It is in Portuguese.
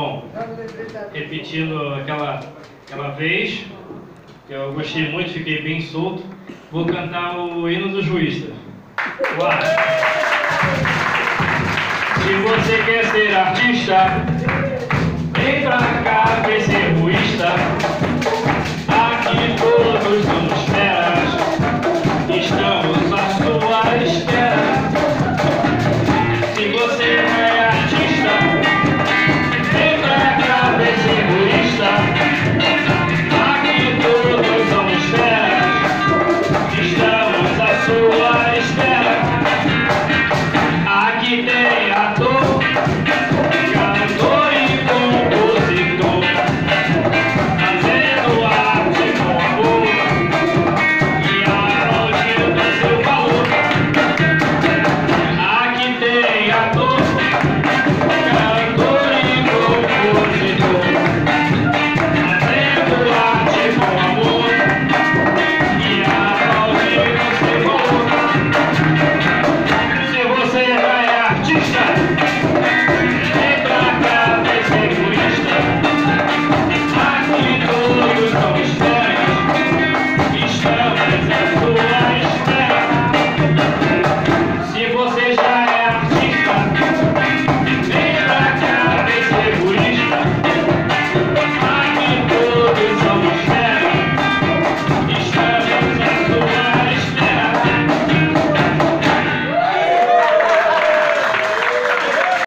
Bom, repetindo aquela, aquela vez, que eu gostei muito, fiquei bem solto. Vou cantar o hino do juízes. Uau! Se você quer ser artista, vem pra cá ver ser egoísta.